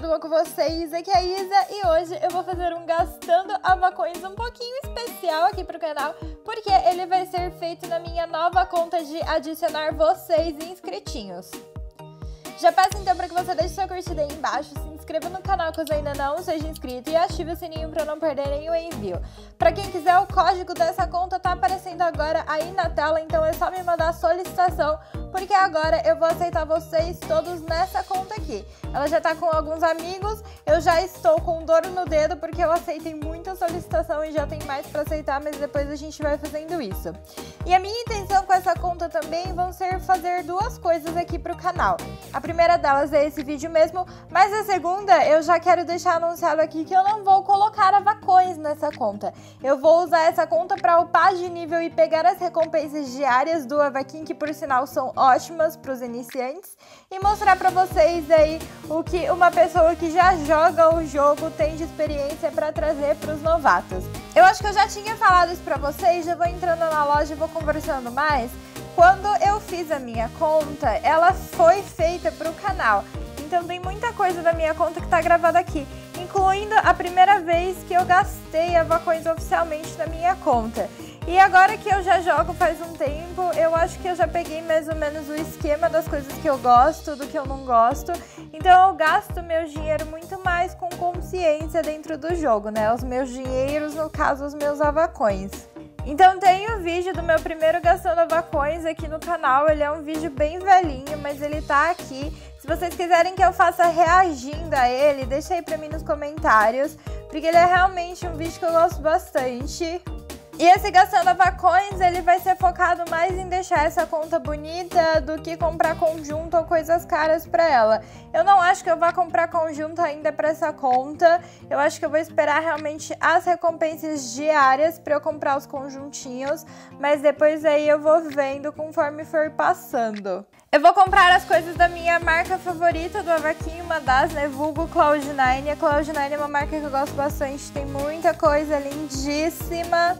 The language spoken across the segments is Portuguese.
tudo bom com vocês? Aqui é a Isa e hoje eu vou fazer um Gastando Avacões um pouquinho especial aqui pro canal, porque ele vai ser feito na minha nova conta de adicionar vocês inscritinhos. Já peço então para que você deixe sua curtida aí embaixo, se inscreva no canal caso ainda não seja inscrito e ative o sininho para não perder nenhum envio. Para quem quiser, o código dessa conta tá aparecendo agora aí na tela, então é só me mandar a solicitação, porque agora eu vou aceitar vocês todos nessa conta aqui. Ela já tá com alguns amigos, eu já estou com dor no dedo porque eu aceitei muita solicitação e já tem mais para aceitar, mas depois a gente vai fazendo isso. E a minha intenção com essa conta também vão ser fazer duas coisas aqui pro canal. A primeira delas é esse vídeo mesmo, mas a segunda eu já quero deixar anunciado aqui que eu não vou colocar avacões nessa conta. Eu vou usar essa conta para upar de nível e pegar as recompensas diárias do Avaquim, que por sinal são ótimas para os iniciantes, e mostrar para vocês aí o que uma pessoa que já joga o jogo tem de experiência para trazer para os novatos. Eu acho que eu já tinha falado isso para vocês, já vou entrando na loja e vou conversando mais. Quando eu fiz a minha conta, ela foi feita para o canal. Então tem muita coisa da minha conta que está gravada aqui, incluindo a primeira vez que eu gastei Avacões oficialmente na minha conta. E agora que eu já jogo faz um tempo, eu acho que eu já peguei mais ou menos o esquema das coisas que eu gosto, do que eu não gosto. Então eu gasto meu dinheiro muito mais com consciência dentro do jogo, né? Os meus dinheiros, no caso, os meus avacões. Então tem o vídeo do meu primeiro gastando avacões aqui no canal, ele é um vídeo bem velhinho, mas ele tá aqui. Se vocês quiserem que eu faça reagindo a ele, deixa aí pra mim nos comentários, porque ele é realmente um vídeo que eu gosto bastante. E esse gastando avacões, ele vai ser focado mais em deixar essa conta bonita do que comprar conjunto ou coisas caras para ela. Eu não acho que eu vá comprar conjunto ainda para essa conta. Eu acho que eu vou esperar realmente as recompensas diárias para eu comprar os conjuntinhos, mas depois aí eu vou vendo conforme for passando. Eu vou comprar as coisas da minha marca favorita do Avaquinho, uma das, né, vulgo Cloud9. A Cloud9 é uma marca que eu gosto bastante, tem muita coisa lindíssima.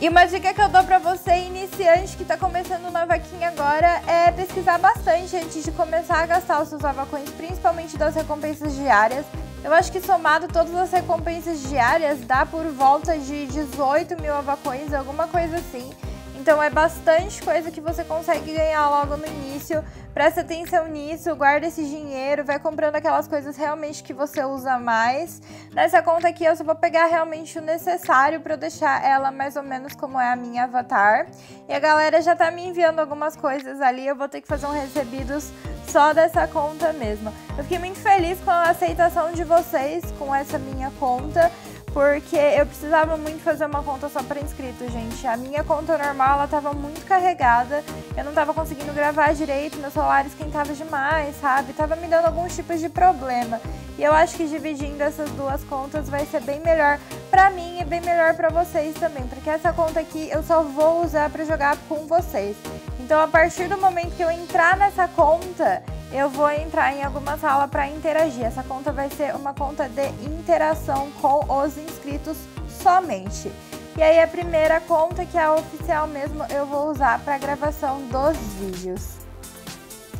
E uma dica que eu dou pra você, iniciante que tá começando na vaquinha agora, é pesquisar bastante antes de começar a gastar os seus avacões, principalmente das recompensas diárias. Eu acho que somado todas as recompensas diárias dá por volta de 18 mil avacões, alguma coisa assim. Então é bastante coisa que você consegue ganhar logo no início. Presta atenção nisso, guarda esse dinheiro, vai comprando aquelas coisas realmente que você usa mais. Nessa conta aqui eu só vou pegar realmente o necessário para eu deixar ela mais ou menos como é a minha avatar. E a galera já tá me enviando algumas coisas ali, eu vou ter que fazer um recebidos só dessa conta mesmo. Eu fiquei muito feliz com a aceitação de vocês com essa minha conta porque eu precisava muito fazer uma conta só para inscrito, gente. A minha conta normal, ela tava muito carregada, eu não tava conseguindo gravar direito, meu celular esquentava demais, sabe? Tava me dando alguns tipos de problema. E eu acho que dividindo essas duas contas vai ser bem melhor pra mim e bem melhor pra vocês também, porque essa conta aqui eu só vou usar pra jogar com vocês. Então, a partir do momento que eu entrar nessa conta, eu vou entrar em alguma sala para interagir. Essa conta vai ser uma conta de interação com os inscritos somente. E aí a primeira conta, que é a oficial mesmo, eu vou usar para gravação dos vídeos.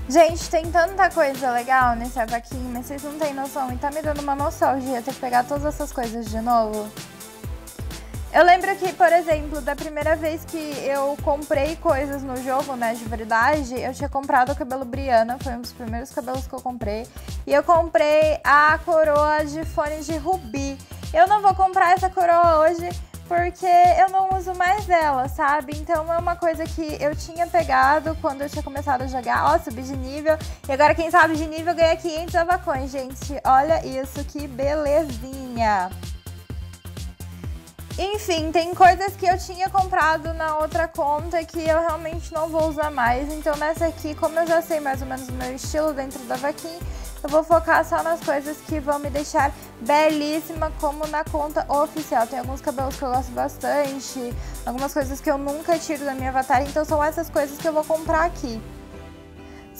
Gente, tem tanta coisa legal nesse avaquinho, mas vocês não têm noção. E tá me dando uma nostalgia ter que pegar todas essas coisas de novo. Eu lembro que, por exemplo, da primeira vez que eu comprei coisas no jogo, né, de verdade, eu tinha comprado o cabelo Briana, foi um dos primeiros cabelos que eu comprei. E eu comprei a coroa de fone de rubi. Eu não vou comprar essa coroa hoje porque eu não uso mais ela, sabe? Então é uma coisa que eu tinha pegado quando eu tinha começado a jogar. Ó, subi de nível. E agora quem sabe de nível ganha 500 avacões, gente. Olha isso, que belezinha. Enfim, tem coisas que eu tinha comprado na outra conta que eu realmente não vou usar mais. Então nessa aqui, como eu já sei mais ou menos o meu estilo dentro da vaquinha, eu vou focar só nas coisas que vão me deixar belíssima, como na conta oficial. Tem alguns cabelos que eu gosto bastante, algumas coisas que eu nunca tiro da minha avatar, então são essas coisas que eu vou comprar aqui.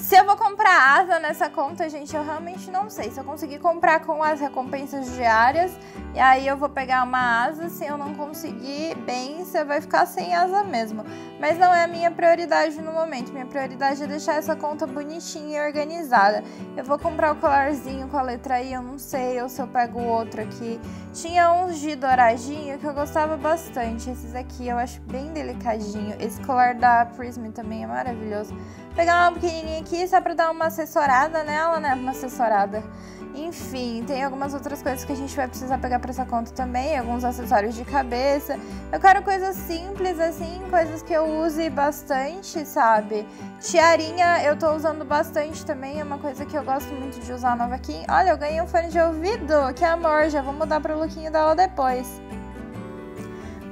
Se eu vou comprar asa nessa conta, gente, eu realmente não sei. Se eu conseguir comprar com as recompensas diárias, e aí eu vou pegar uma asa. Se eu não conseguir, bem, você vai ficar sem asa mesmo. Mas não é a minha prioridade no momento. Minha prioridade é deixar essa conta bonitinha e organizada. Eu vou comprar o colarzinho com a letra I, eu não sei, ou se eu pego outro aqui. Tinha uns de douradinho que eu gostava bastante. Esses aqui eu acho bem delicadinho. Esse colar da Prism também é maravilhoso. Pegar uma pequenininha aqui só pra dar uma assessorada nela, né? Uma assessorada. Enfim, tem algumas outras coisas que a gente vai precisar pegar para essa conta também, alguns acessórios de cabeça. Eu quero coisas simples assim, coisas que eu use bastante, sabe? Tiarinha eu tô usando bastante também, é uma coisa que eu gosto muito de usar nova aqui. Olha, eu ganhei um fone de ouvido, que amor, já vou mudar pro lookinho dela depois.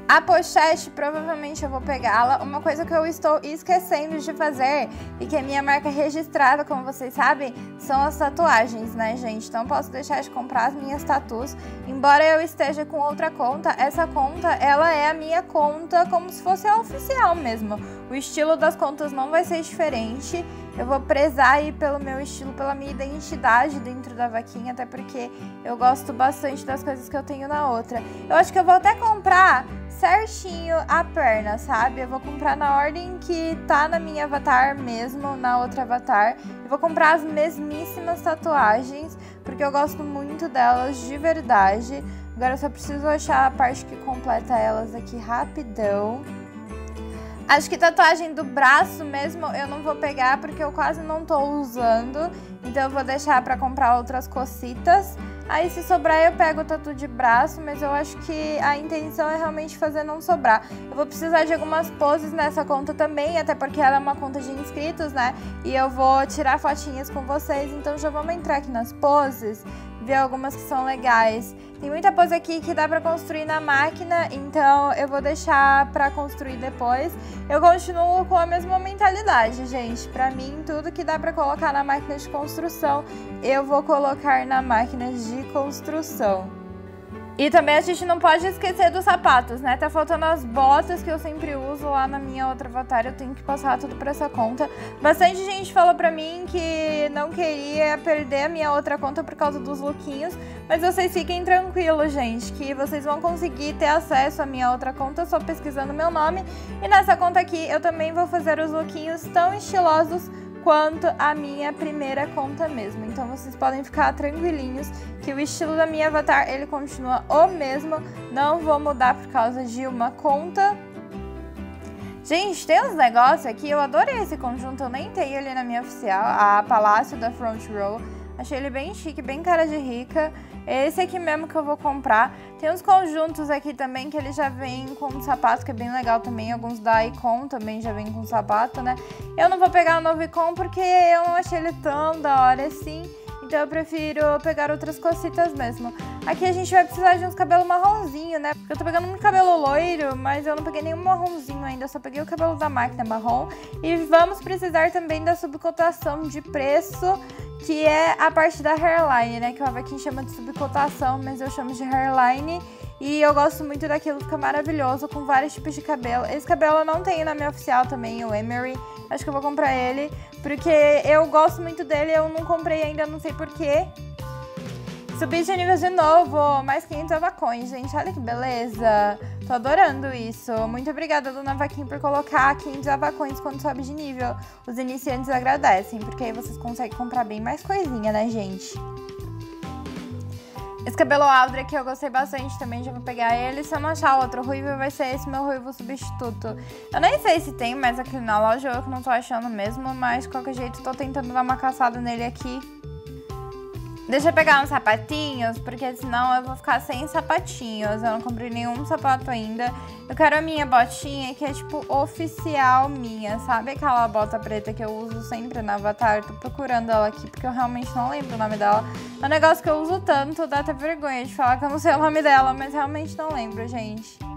A pochete, provavelmente eu vou pegá-la. Uma coisa que eu estou esquecendo de fazer e que é minha marca registrada, como vocês sabem, são as tatuagens, né, gente? Então posso deixar de comprar as minhas tatus. Embora eu esteja com outra conta, essa conta, ela é a minha conta como se fosse a oficial mesmo. O estilo das contas não vai ser diferente. Eu vou prezar aí pelo meu estilo, pela minha identidade dentro da vaquinha, até porque eu gosto bastante das coisas que eu tenho na outra. Eu acho que eu vou até comprar certinho a perna, sabe? Eu vou comprar na ordem que tá na minha avatar mesmo, na outra avatar. Eu vou comprar as mesmíssimas tatuagens, porque eu gosto muito delas de verdade. Agora eu só preciso achar a parte que completa elas aqui rapidão. Acho que tatuagem do braço mesmo eu não vou pegar porque eu quase não tô usando. Então eu vou deixar pra comprar outras cocitas. Aí se sobrar eu pego o tatu de braço, mas eu acho que a intenção é realmente fazer não sobrar. Eu vou precisar de algumas poses nessa conta também, até porque ela é uma conta de inscritos, né? E eu vou tirar fotinhas com vocês, então já vamos entrar aqui nas poses ver algumas que são legais. Tem muita pose aqui que dá pra construir na máquina, então eu vou deixar pra construir depois. Eu continuo com a mesma mentalidade, gente. Pra mim, tudo que dá pra colocar na máquina de construção, eu vou colocar na máquina de construção. E também a gente não pode esquecer dos sapatos, né? Tá faltando as botas que eu sempre uso lá na minha outra avatar. Eu tenho que passar tudo pra essa conta. Bastante gente falou pra mim que não queria perder a minha outra conta por causa dos lookinhos. Mas vocês fiquem tranquilos, gente, que vocês vão conseguir ter acesso à minha outra conta só pesquisando meu nome. E nessa conta aqui eu também vou fazer os lookinhos tão estilosos quanto a minha primeira conta mesmo. Então vocês podem ficar tranquilinhos que o estilo da minha avatar ele continua o mesmo, não vou mudar por causa de uma conta. Gente, tem uns negócios aqui, eu adorei esse conjunto, eu nem tenho ele na minha oficial, a Palácio da Front Row. Achei ele bem chique, bem cara de rica. É esse aqui mesmo que eu vou comprar. Tem uns conjuntos aqui também que ele já vem com sapato, que é bem legal também. Alguns da Icon também já vem com sapato, né? Eu não vou pegar o novo Icon porque eu não achei ele tão da hora assim. Então eu prefiro pegar outras cositas mesmo. Aqui a gente vai precisar de uns cabelos marronzinho, né? Eu tô pegando um cabelo loiro, mas eu não peguei nenhum marronzinho ainda. Eu só peguei o cabelo da máquina marrom. E vamos precisar também da subcotação de preço que é a parte da hairline, né? Que o Avaquim chama de subcotação, mas eu chamo de hairline. E eu gosto muito daquilo, fica maravilhoso, com vários tipos de cabelo. Esse cabelo eu não tenho na minha oficial também, o Emery. Acho que eu vou comprar ele, porque eu gosto muito dele, eu não comprei ainda, não sei porquê. Subi de nível de novo, mais 500 avacões, gente, olha que beleza. Tô adorando isso. Muito obrigada, dona Vaquinha, por colocar 500 avacões quando sobe de nível. Os iniciantes agradecem, porque aí vocês conseguem comprar bem mais coisinha, né, gente? Esse cabelo Aldra aqui eu gostei bastante também, já vou pegar ele. Se eu não achar outro ruivo, vai ser esse meu ruivo substituto. Eu nem sei se tem mais aqui na loja, eu que não tô achando mesmo, mas de qualquer jeito tô tentando dar uma caçada nele aqui. Deixa eu pegar uns sapatinhos, porque senão eu vou ficar sem sapatinhos. Eu não comprei nenhum sapato ainda. Eu quero a minha botinha, que é tipo oficial minha. Sabe aquela bota preta que eu uso sempre na Avatar? Tô procurando ela aqui, porque eu realmente não lembro o nome dela. É um negócio que eu uso tanto, dá até vergonha de falar que eu não sei o nome dela, mas realmente não lembro, gente.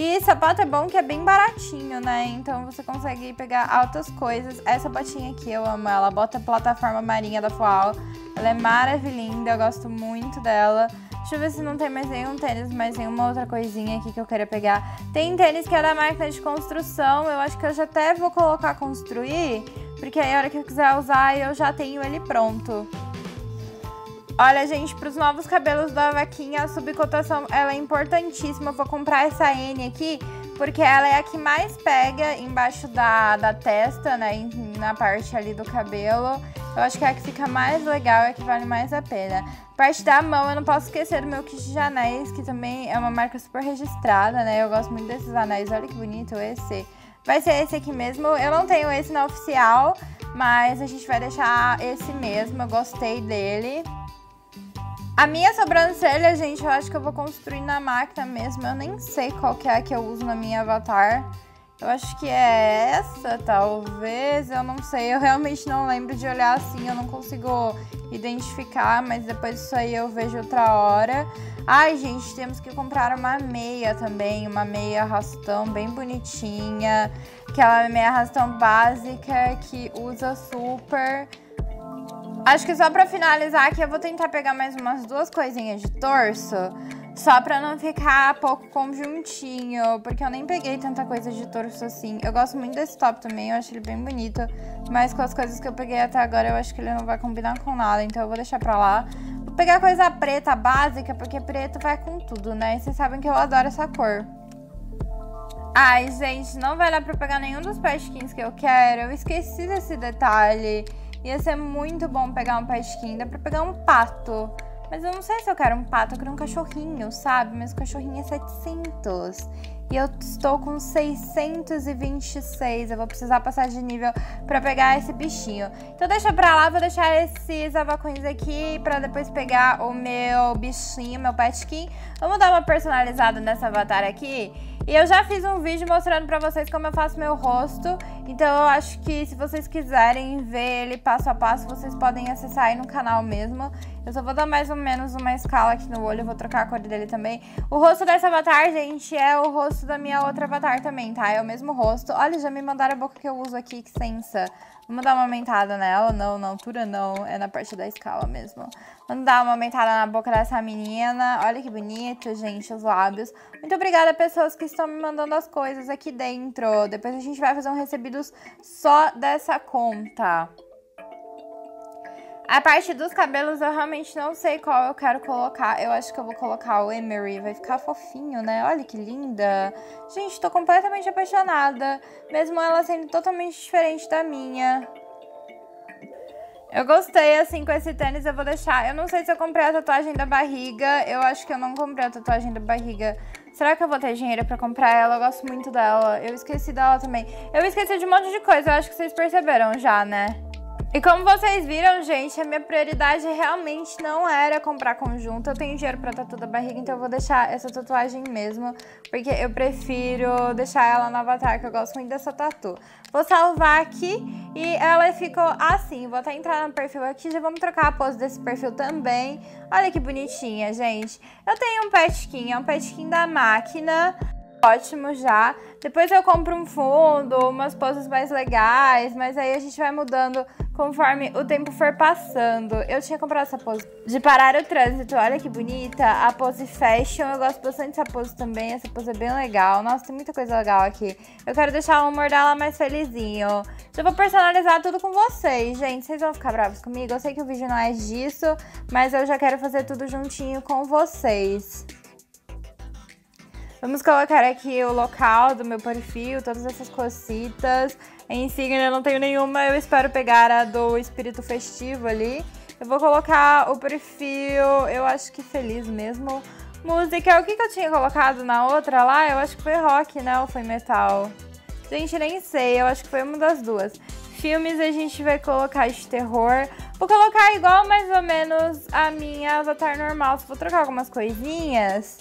E sapato é bom que é bem baratinho, né? Então você consegue pegar altas coisas. Essa botinha aqui, eu amo ela. Bota plataforma marinha da Foal. Ela é maravilhosa, eu gosto muito dela. Deixa eu ver se não tem mais nenhum tênis, mais nenhuma outra coisinha aqui que eu queira pegar. Tem tênis que é da máquina de construção, eu acho que eu já até vou colocar construir, porque aí a hora que eu quiser usar eu já tenho ele pronto. Olha, gente, para os novos cabelos da vaquinha, a subcotação ela é importantíssima. Eu vou comprar essa N aqui, porque ela é a que mais pega embaixo da, da testa, né, na parte ali do cabelo. Eu acho que é a que fica mais legal, é a que vale mais a pena. Parte da mão, eu não posso esquecer do meu kit de anéis, que também é uma marca super registrada, né? Eu gosto muito desses anéis, olha que bonito esse. Vai ser esse aqui mesmo. Eu não tenho esse na oficial, mas a gente vai deixar esse mesmo. Eu gostei dele. A minha sobrancelha, gente, eu acho que eu vou construir na máquina mesmo. Eu nem sei qual que é que eu uso na minha avatar. Eu acho que é essa, talvez. Eu não sei. Eu realmente não lembro de olhar assim. Eu não consigo identificar, mas depois disso aí eu vejo outra hora. Ai, gente, temos que comprar uma meia também. Uma meia arrastão bem bonitinha. Aquela meia arrastão básica que usa super. Acho que só pra finalizar aqui eu vou tentar pegar mais umas duas coisinhas de torso. Só pra não ficar pouco conjuntinho, porque eu nem peguei tanta coisa de torso assim. Eu gosto muito desse top também, eu acho ele bem bonito. Mas com as coisas que eu peguei até agora, eu acho que ele não vai combinar com nada, então eu vou deixar pra lá. Vou pegar coisa preta básica, porque preto vai com tudo, né? E vocês sabem que eu adoro essa cor. Ai, gente, não vai dar pra pegar nenhum dos petskins que eu quero. Eu esqueci desse detalhe. Ia ser muito bom pegar um petkin. Dá pra pegar um pato. Mas eu não sei se eu quero um pato, eu quero um cachorrinho, sabe? Mas o cachorrinho é 700. E eu estou com 626. Eu vou precisar passar de nível pra pegar esse bichinho. Então deixa pra lá, vou deixar esses avacões aqui pra depois pegar o meu bichinho, meu petkin. Vamos dar uma personalizada nessa avatar aqui. E eu já fiz um vídeo mostrando pra vocês como eu faço meu rosto. Então eu acho que se vocês quiserem ver ele passo a passo, vocês podem acessar aí no canal mesmo. Eu só vou dar mais ou menos uma escala aqui no olho, vou trocar a cor dele também. O rosto dessa avatar, gente, é o rosto da minha outra avatar também, tá? É o mesmo rosto. Olha, já me mandaram a boca que eu uso aqui, que sensa. Vamos dar uma aumentada nela. Não, na altura não. É na parte da escala mesmo. Vamos dar uma aumentada na boca dessa menina. Olha que bonito, gente, os lábios. Muito obrigada, pessoas que estão me mandando as coisas aqui dentro. Depois a gente vai fazer um recebidos só dessa conta. A parte dos cabelos eu realmente não sei qual eu quero colocar. Eu acho que eu vou colocar o Emery. Vai ficar fofinho, né? Olha que linda. Gente, tô completamente apaixonada. Mesmo ela sendo totalmente diferente da minha. Eu gostei, assim, com esse tênis eu vou deixar. Eu não sei se eu comprei a tatuagem da barriga. Eu acho que eu não comprei a tatuagem da barriga. Será que eu vou ter dinheiro pra comprar ela? Eu gosto muito dela. Eu esqueci dela também. Eu esqueci de um monte de coisa. Eu acho que vocês perceberam já, né? E como vocês viram, gente, a minha prioridade realmente não era comprar conjunto. Eu tenho dinheiro pra tatu da barriga, então eu vou deixar essa tatuagem mesmo, porque eu prefiro deixar ela no avatar, que eu gosto muito dessa tatu. Vou salvar aqui e ela ficou assim. Vou até entrar no perfil aqui, já vamos trocar a pose desse perfil também. Olha que bonitinha, gente. Eu tenho um petkin, é um petkin da máquina ótimo já. Depois eu compro um fundo, umas poses mais legais, mas aí a gente vai mudando conforme o tempo for passando. Eu tinha comprado essa pose de parar o trânsito, olha que bonita. A pose fashion, eu gosto bastante dessa pose também, essa pose é bem legal. Nossa, tem muita coisa legal aqui. Eu quero deixar o humor dela mais felizinho. Já vou personalizar tudo com vocês, gente. Vocês vão ficar bravos comigo? Eu sei que o vídeo não é disso, mas eu já quero fazer tudo juntinho com vocês. Vamos colocar aqui o local do meu perfil, todas essas cositas. Em insígnia eu não tenho nenhuma, eu espero pegar a do espírito festivo ali. Eu vou colocar o perfil, eu acho que feliz mesmo. Música, o que, que eu tinha colocado na outra lá? Eu acho que foi rock, né? Ou foi metal? Gente, nem sei, eu acho que foi uma das duas. Filmes a gente vai colocar de terror. Vou colocar igual mais ou menos a minha avatar normal. Só vou trocar algumas coisinhas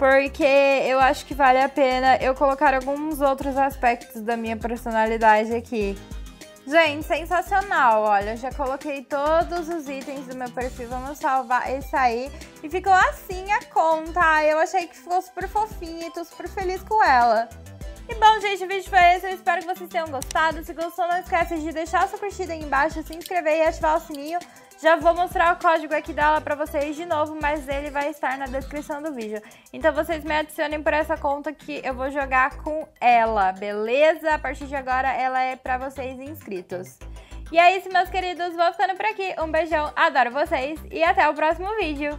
porque eu acho que vale a pena eu colocar alguns outros aspectos da minha personalidade aqui. Gente, sensacional, olha, já coloquei todos os itens do meu perfil, vamos salvar esse aí. E ficou assim a conta, eu achei que ficou super fofinha e tô super feliz com ela. E bom, gente, o vídeo foi esse, eu espero que vocês tenham gostado. Se gostou, não esquece de deixar sua curtida aí embaixo, se inscrever e ativar o sininho. Já vou mostrar o código aqui dela pra vocês de novo, mas ele vai estar na descrição do vídeo. Então vocês me adicionem por essa conta que eu vou jogar com ela, beleza? A partir de agora ela é pra vocês inscritos. E é isso, meus queridos. Vou ficando por aqui. Um beijão, adoro vocês e até o próximo vídeo.